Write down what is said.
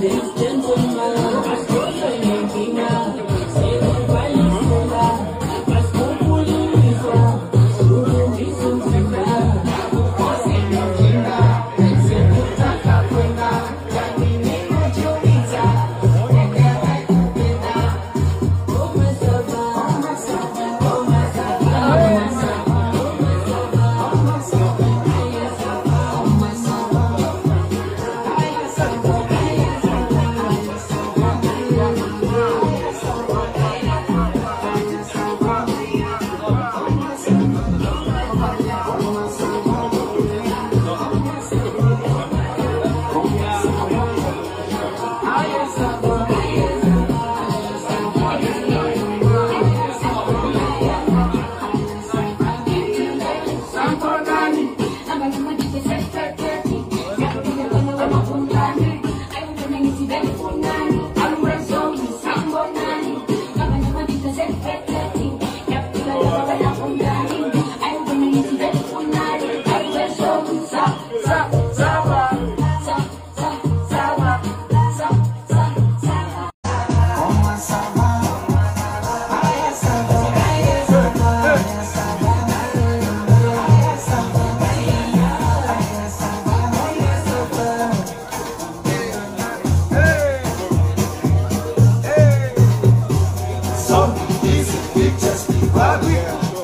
distance California. Let's.